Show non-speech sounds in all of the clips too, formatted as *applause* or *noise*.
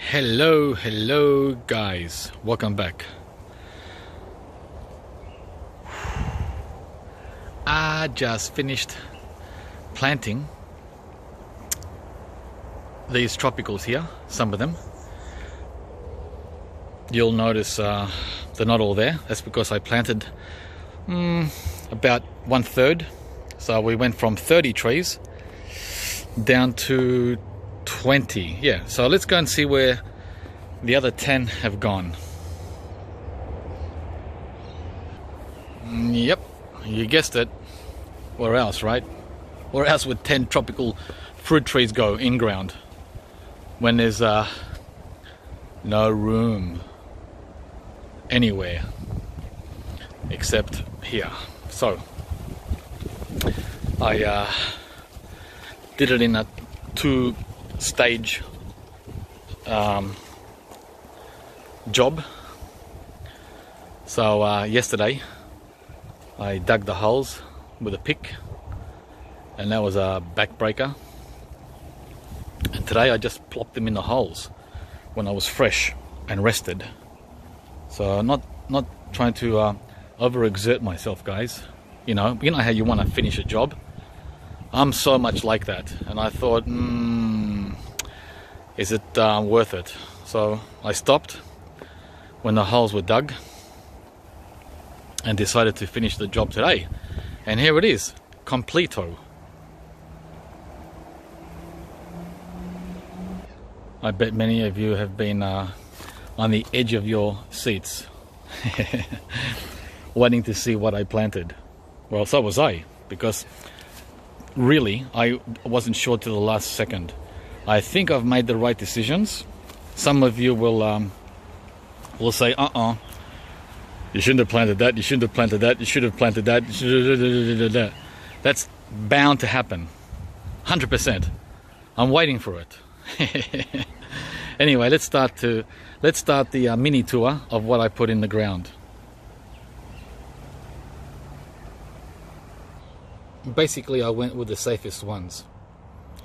Hello, hello, guys. Welcome back. *sighs* I just finished planting these tropicals here, some of them. You'll notice uh, they're not all there. That's because I planted mm, about one third. So we went from 30 trees down to 20 yeah so let's go and see where the other 10 have gone. Mm, yep you guessed it. Where else right? Where else would 10 tropical fruit trees go in ground? When there's uh, no room anywhere except here. So I uh, did it in a two stage um, job. So uh, yesterday I dug the holes with a pick and that was a backbreaker. And today I just plopped them in the holes when I was fresh and rested. So not not trying to uh, overexert myself, guys. You know, you know how you want to finish a job. I'm so much like that, and I thought, mm, is it uh, worth it? So I stopped when the holes were dug and decided to finish the job today. And here it is, completo. I bet many of you have been uh, on the edge of your seats, *laughs* waiting to see what I planted. Well, so was I, because really, I wasn't sure to the last second. I think I've made the right decisions. Some of you will um, will say, "Uh-uh, you shouldn't have planted that. You shouldn't have planted that. You should have planted that." *laughs* That's bound to happen, hundred percent. I'm waiting for it. *laughs* anyway, let's start to let's start the uh, mini tour of what I put in the ground. basically I went with the safest ones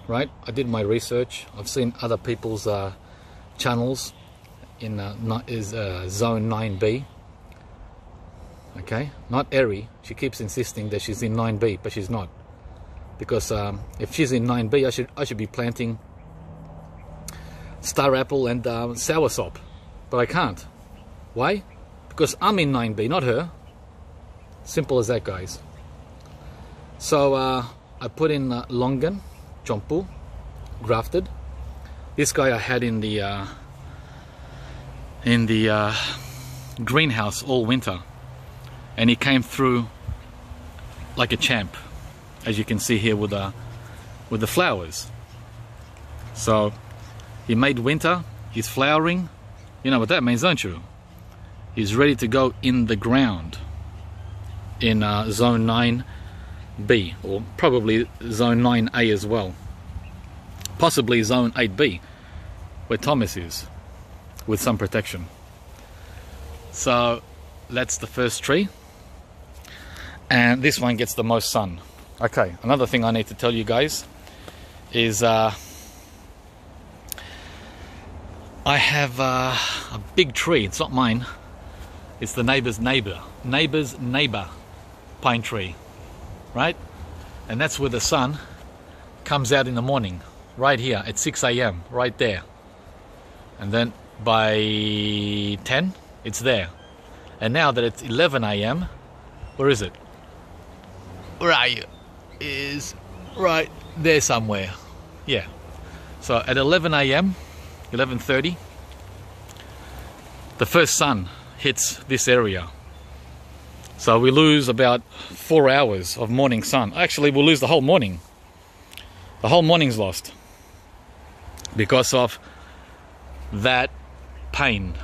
right? I did my research. I've seen other people's uh, channels in uh, is uh, zone 9b okay? Not Eri. She keeps insisting that she's in 9b but she's not. Because um, if she's in 9b I should I should be planting star apple and uh, soursop but I can't. Why? Because I'm in 9b not her. Simple as that guys. So uh, I put in uh, longan, chompu, grafted. This guy I had in the uh, in the uh, greenhouse all winter, and he came through like a champ, as you can see here with the with the flowers. So he made winter. He's flowering. You know what that means, don't you? He's ready to go in the ground in uh, zone nine B, or probably Zone 9A as well. Possibly Zone 8B, where Thomas is, with some protection. So that's the first tree. And this one gets the most sun. Okay, another thing I need to tell you guys is uh, I have uh, a big tree. It's not mine. It's the neighbor's neighbor. Neighbor's neighbor pine tree right? And that's where the sun comes out in the morning, right here at 6 a.m., right there. And then by 10, it's there. And now that it's 11 a.m., where is it? Where are you? Is right there somewhere. Yeah. So at 11 a.m., 11:30, the first sun hits this area so we lose about four hours of morning sun. Actually, we'll lose the whole morning. The whole morning's lost because of that pain.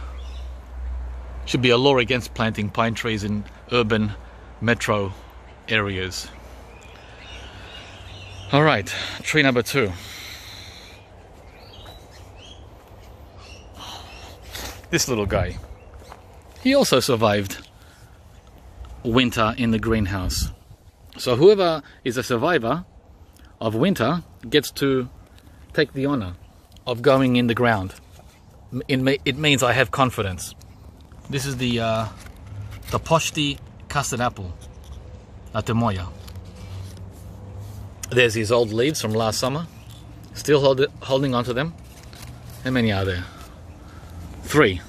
Should be a law against planting pine trees in urban metro areas. All right, tree number two. This little guy. He also survived winter in the greenhouse. So whoever is a survivor of winter gets to take the honor of going in the ground. it, it means I have confidence. This is the uh, the Poshti custard apple atemoya. There's his old leaves from last summer. Still hold it, holding onto them. How many are there? Three,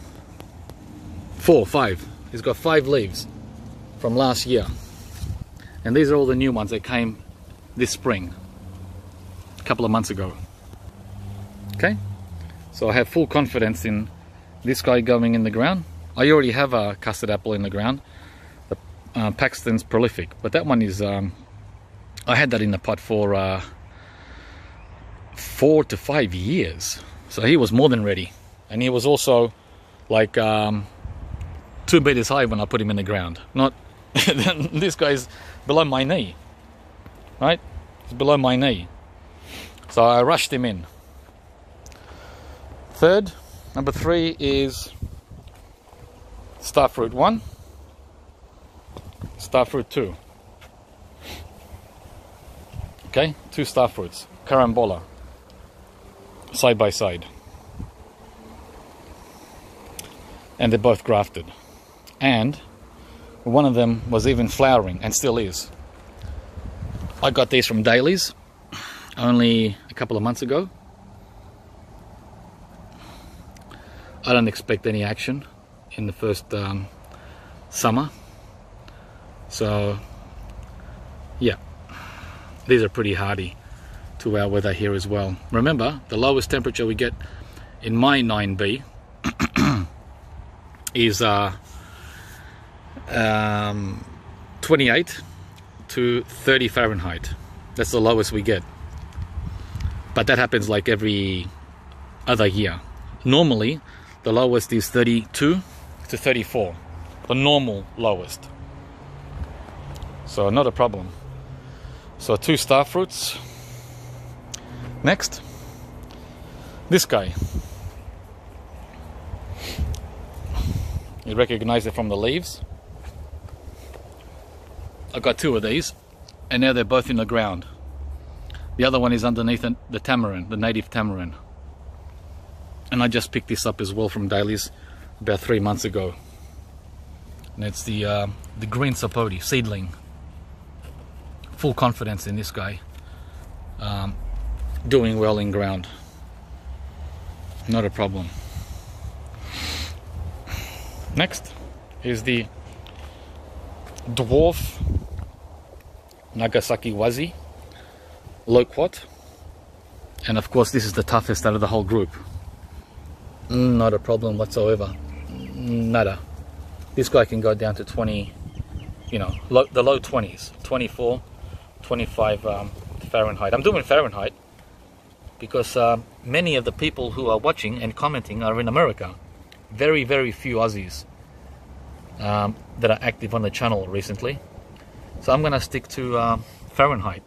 four, five. He's got five leaves from last year. And these are all the new ones that came this spring, a couple of months ago. Okay? So I have full confidence in this guy going in the ground. I already have a custard apple in the ground, the uh, Paxton's Prolific, but that one is, um, I had that in the pot for uh, four to five years. So he was more than ready. And he was also like um, two meters high when I put him in the ground. Not, *laughs* this guy's below my knee, right? It's below my knee. So I rushed him in. Third, number three is starfruit one, starfruit two. Okay, two starfruits, carambola, side by side. And they're both grafted. And one of them was even flowering and still is. I got these from Daley's only a couple of months ago. I don't expect any action in the first um, summer. So, yeah, these are pretty hardy to our weather here as well. Remember, the lowest temperature we get in my 9B *coughs* is uh, um, 28 to 30 Fahrenheit. That's the lowest we get. But that happens like every other year. Normally, the lowest is 32 to 34. The normal lowest. So not a problem. So two star fruits. Next, this guy. You recognize it from the leaves. I got two of these, and now they're both in the ground. The other one is underneath the tamarind, the native tamarind. And I just picked this up as well from Daley's about three months ago. And it's the uh, the green sapote seedling. Full confidence in this guy. Um, doing well in ground. Not a problem. Next is the dwarf Nagasaki Wase loquat. And of course, this is the toughest out of the whole group. Not a problem whatsoever. Nada. This guy can go down to 20, you know, low, the low 20s, 24, 25 um, Fahrenheit. I'm doing Fahrenheit because uh, many of the people who are watching and commenting are in America very, very few Aussies um, that are active on the channel recently. So I'm going to stick to uh, Fahrenheit.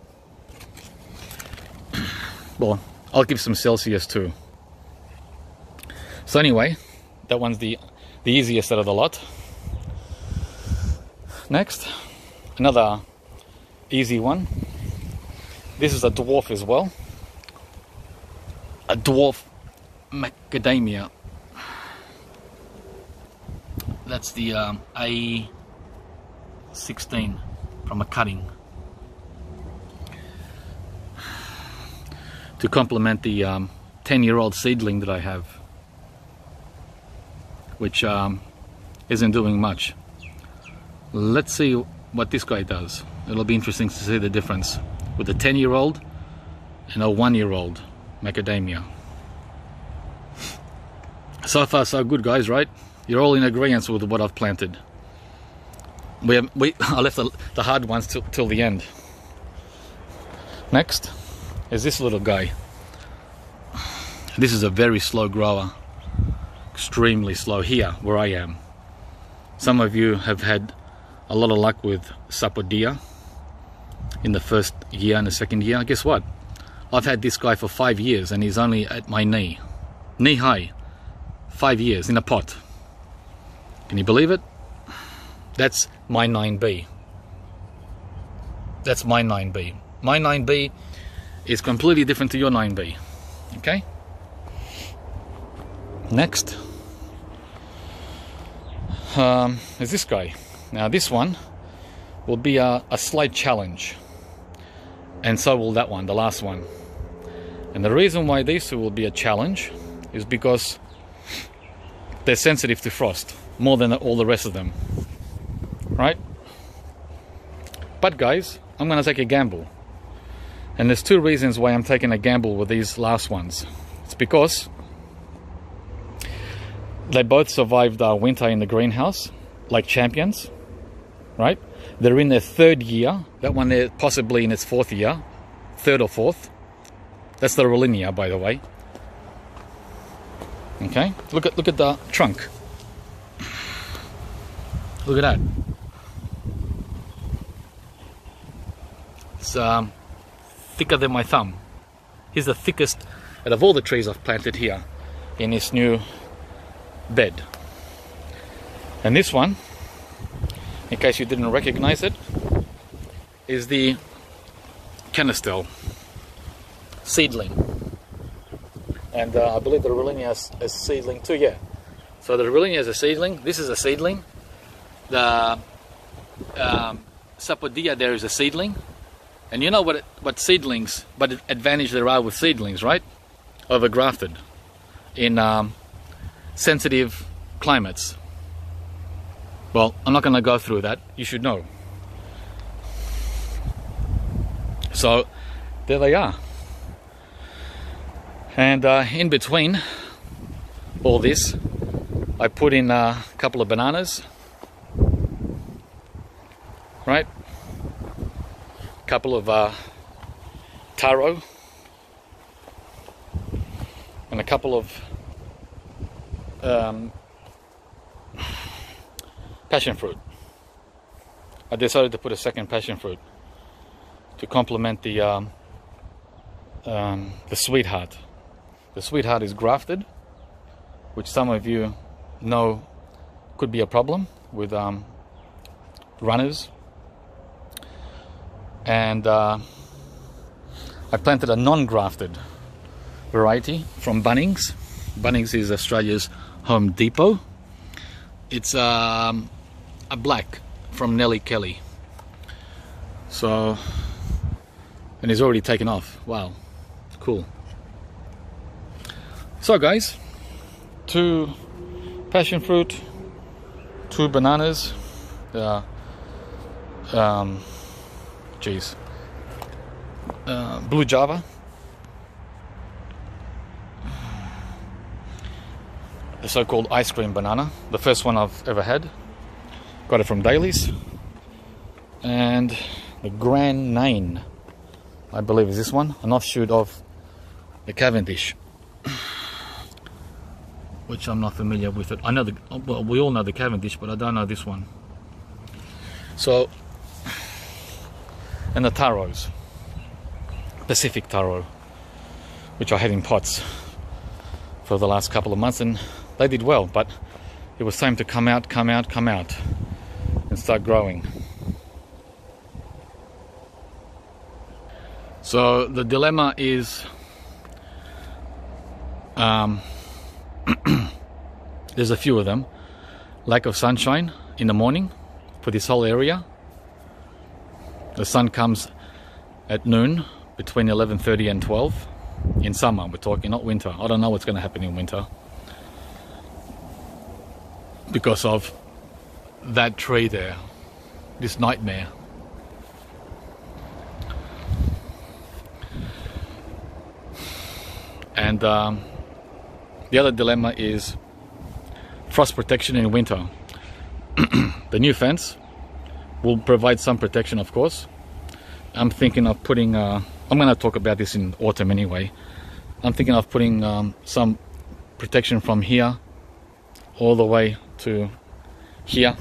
*clears throat* well, I'll give some Celsius too. So anyway, that one's the, the easiest out of the lot. Next, another easy one. This is a dwarf as well. A dwarf macadamia that's the um, A16 from a cutting. To complement the um, 10 year old seedling that I have which um, isn't doing much. Let's see what this guy does. It'll be interesting to see the difference with a 10 year old and a 1 year old macadamia. So far so good guys right you're all in agreement with what I've planted. We, have, we *laughs* I left the, the hard ones till, till the end. Next is this little guy. This is a very slow grower. Extremely slow here where I am. Some of you have had a lot of luck with Sapodilla in the first year and the second year. Guess what? I've had this guy for five years and he's only at my knee. Knee high. Five years in a pot. Can you believe it? That's my 9B. That's my 9B. My 9B is completely different to your 9B. Okay? Next um, is this guy. Now this one will be a, a slight challenge and so will that one, the last one. And the reason why these two will be a challenge is because they're sensitive to frost more than all the rest of them. Right? But guys, I'm gonna take a gamble. And there's two reasons why I'm taking a gamble with these last ones. It's because they both survived our winter in the greenhouse like champions, right? They're in their third year. That one is possibly in its fourth year, third or fourth. That's the Rollinia, by the way. Okay, look at look at the trunk. Look at that. It's um, thicker than my thumb. Here's the thickest out of all the trees I've planted here in this new bed. And this one, in case you didn't recognize it, is the Canistel seedling. And uh, I believe the Rollinia is a seedling too, yeah. So the Rollinia is a seedling, this is a seedling. The um, Sapodilla there is a seedling. And you know what what seedlings, what advantage there are with seedlings, right? Over grafted in um, sensitive climates. Well, I'm not going to go through that. You should know. So, there they are. And uh, in between all this, I put in a couple of bananas. Right? A couple of uh, taro and a couple of um, passion fruit. I decided to put a second passion fruit to complement the um, um, the sweetheart. The sweetheart is grafted, which some of you know could be a problem with um, runners and uh, I planted a non-grafted variety from Bunnings. Bunnings is Australia's Home Depot. It's um, a black from Nellie Kelly. So, and he's already taken off. Wow, cool. So guys, two passion fruit, two bananas, uh, um, Jeez. Uh, blue Java. The so-called ice cream banana. The first one I've ever had. Got it from Daley's. And the Grand Nain. I believe is this one. An offshoot of the Cavendish. Which I'm not familiar with it. I know the well, we all know the Cavendish, but I don't know this one. So and the taros, Pacific taro, which I had in pots for the last couple of months, and they did well, but it was time to come out, come out, come out, and start growing. So the dilemma is um, there's a few of them. Lack of sunshine in the morning for this whole area. The sun comes at noon between 11.30 and 12 in summer. We're talking not winter. I don't know what's going to happen in winter because of that tree there this nightmare. And um, the other dilemma is frost protection in winter. *clears throat* The new fence will provide some protection of course. I'm thinking of putting uh, I'm gonna talk about this in autumn anyway. I'm thinking of putting um, some protection from here all the way to here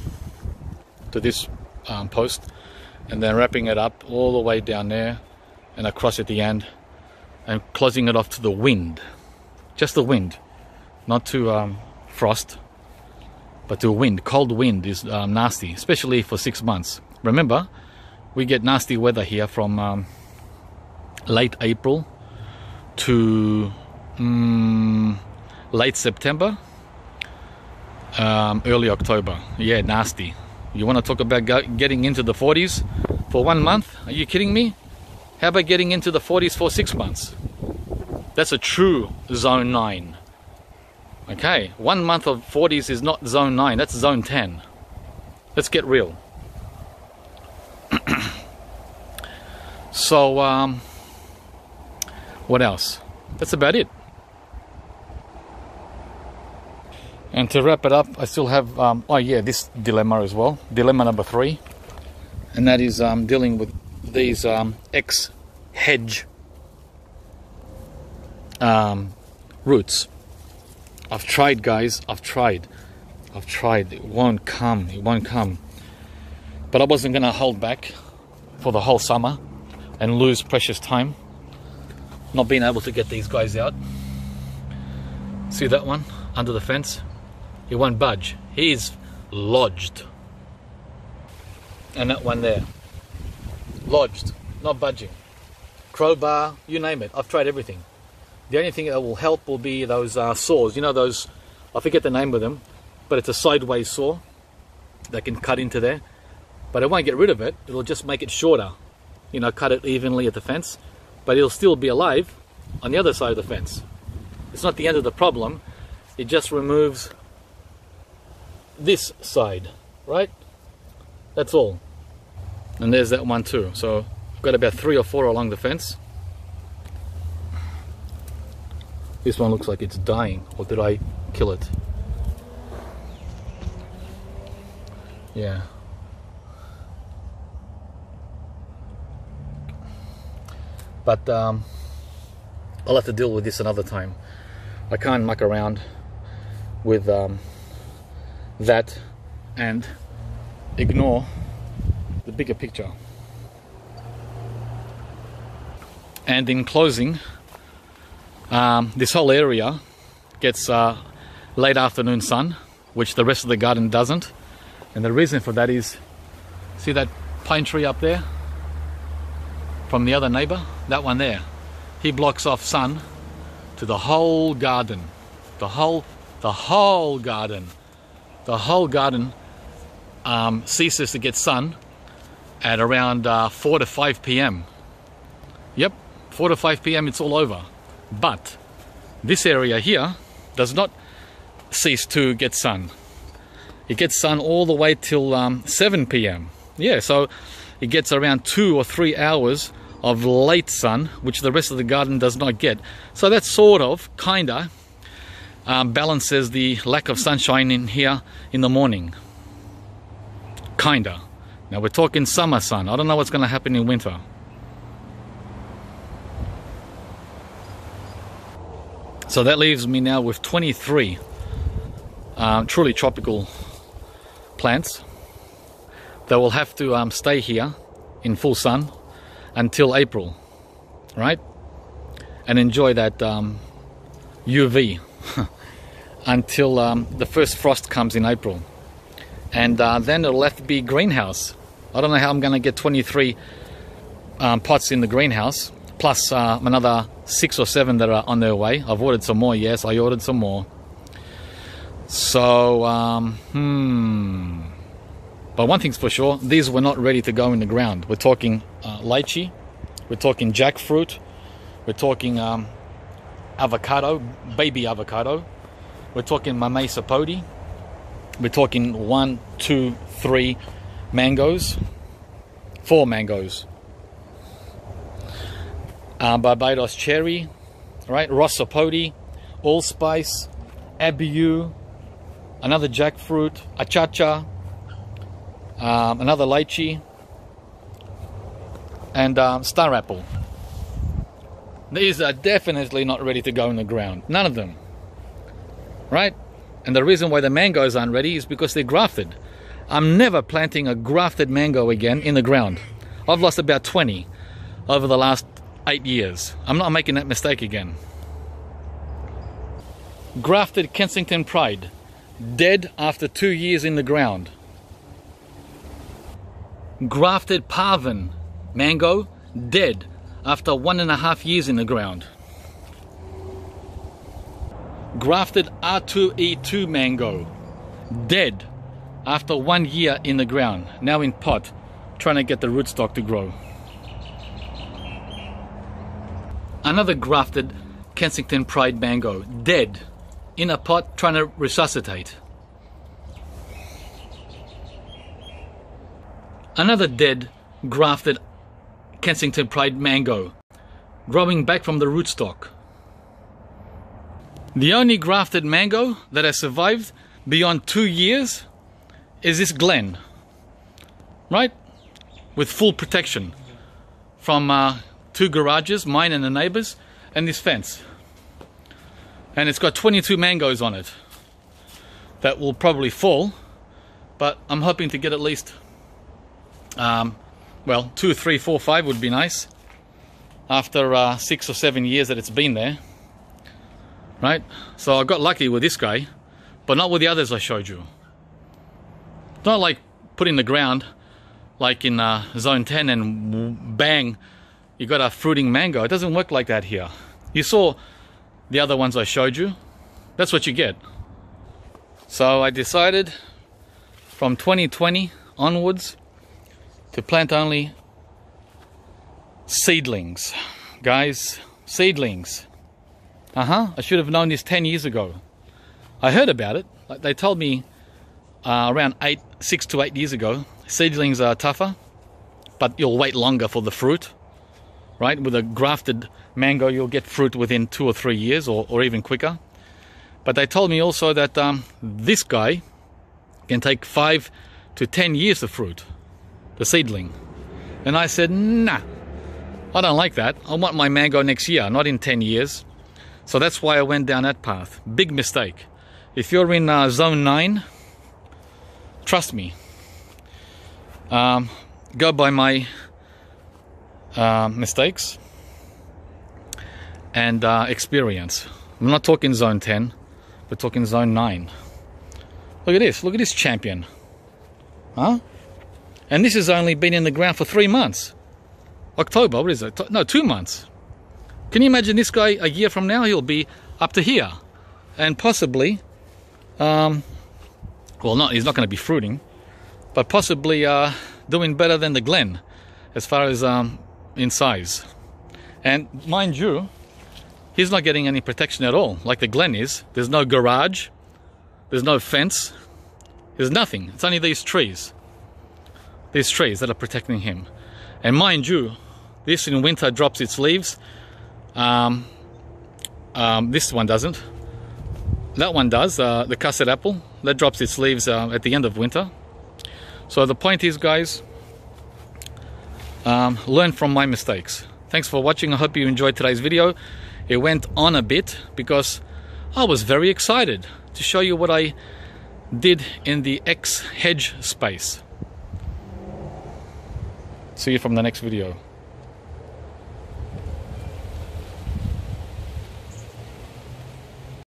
to this um, post and then wrapping it up all the way down there and across at the end and closing it off to the wind. Just the wind not to um, frost but to wind. Cold wind is um, nasty, especially for six months. Remember, we get nasty weather here from um, late April to um, late September, um, early October. Yeah, nasty. You want to talk about getting into the 40s for one month? Are you kidding me? How about getting into the 40s for six months? That's a true zone 9. Okay, one month of 40s is not zone 9, that's zone 10. Let's get real. *clears throat* so, um, what else? That's about it. And to wrap it up, I still have, um, oh yeah, this dilemma as well. Dilemma number three. And that is um, dealing with these um, X hedge um, roots. I've tried, guys. I've tried. I've tried. It won't come. It won't come. But I wasn't going to hold back for the whole summer and lose precious time not being able to get these guys out. See that one under the fence? He won't budge. He's lodged. And that one there. Lodged, not budging. Crowbar, you name it. I've tried everything. The only thing that will help will be those uh, saws. You know those, I forget the name of them, but it's a sideways saw that can cut into there. But it won't get rid of it. It'll just make it shorter. You know, cut it evenly at the fence but it'll still be alive on the other side of the fence. It's not the end of the problem, it just removes this side, right? That's all. And there's that one too. So I've got about three or four along the fence. This one looks like it's dying, or did I kill it? Yeah. But um, I'll have to deal with this another time. I can't muck around with um, that and ignore the bigger picture. And in closing, um, this whole area gets uh, late afternoon sun, which the rest of the garden doesn't. And the reason for that is, see that pine tree up there? from the other neighbor, that one there, he blocks off sun to the whole garden. The whole, the whole garden. The whole garden um, ceases to get sun at around uh, 4 to 5 p.m. Yep, 4 to 5 p.m. it's all over. But this area here does not cease to get sun. It gets sun all the way till um, 7 p.m. Yeah, so it gets around two or three hours of late sun, which the rest of the garden does not get. So that sort of, kinda, um, balances the lack of sunshine in here in the morning. Kinda. Now we're talking summer sun. I don't know what's going to happen in winter. So that leaves me now with 23 um, truly tropical plants that will have to um, stay here in full sun until April, right? And enjoy that um, UV *laughs* until um, the first frost comes in April. And uh, then it'll have to be greenhouse. I don't know how I'm going to get 23 um, pots in the greenhouse, plus uh, another six or seven that are on their way. I've ordered some more, yes, I ordered some more. So, um, hmm. But one thing's for sure, these were not ready to go in the ground. We're talking uh, lychee, we're talking jackfruit, we're talking um, avocado, baby avocado, we're talking mamey sapote, we're talking one, two, three mangoes, four mangoes, uh, Barbados cherry, right, Ross sapote, allspice, abiu, another jackfruit, achacha, um, another lychee, and um, star apple. These are definitely not ready to go in the ground. None of them. Right? And the reason why the mangoes aren't ready is because they're grafted. I'm never planting a grafted mango again in the ground. I've lost about 20 over the last eight years. I'm not making that mistake again. Grafted Kensington Pride, dead after two years in the ground grafted Parvin mango dead after one and a half years in the ground. grafted R2E2 mango, dead after one year in the ground, now in pot, trying to get the rootstock to grow. Another grafted Kensington Pride mango, dead in a pot, trying to resuscitate. Another dead grafted Kensington Pride mango, growing back from the rootstock. The only grafted mango that has survived beyond two years is this Glenn, right? With full protection from uh, two garages, mine and the neighbors, and this fence. And it's got 22 mangoes on it that will probably fall, but I'm hoping to get at least, um, well, two, three, four, five would be nice after uh, six or seven years that it's been there right? So I got lucky with this guy, but not with the others I showed you. Not like putting the ground, like in uh, zone 10 and bang, you got a fruiting mango. It doesn't work like that here. You saw the other ones I showed you. That's what you get. So I decided from 2020 onwards to plant only seedlings. Guys, seedlings. Uh huh. I should have known this 10 years ago. I heard about it. They told me uh, around eight, six to eight years ago. Seedlings are tougher, but you'll wait longer for the fruit. Right? With a grafted mango, you'll get fruit within two or three years, or, or even quicker. But they told me also that um, this guy can take five to ten years of fruit, the seedling. And I said, nah, I don't like that. I want my mango next year, not in 10 years. So that's why I went down that path. Big mistake. If you're in uh, zone 9, trust me, um, go by my uh, mistakes and uh, experience. I'm not talking zone 10, we're talking zone 9. Look at this, look at this champion. Huh? And this has only been in the ground for three months. October, what is it? No, two months. Can you imagine this guy a year from now? He'll be up to here, and possibly, um, well, not he's not going to be fruiting, but possibly uh, doing better than the Glenn as far as um, in size. And mind you, he's not getting any protection at all, like the Glenn is. There's no garage, there's no fence, there's nothing. It's only these trees, these trees that are protecting him. And mind you, this in winter drops its leaves um, um, this one doesn't. That one does, uh, the custard apple. That drops its leaves uh, at the end of winter. So the point is, guys, um, learn from my mistakes. Thanks for watching. I hope you enjoyed today's video. It went on a bit because I was very excited to show you what I did in the X hedge space. See you from the next video.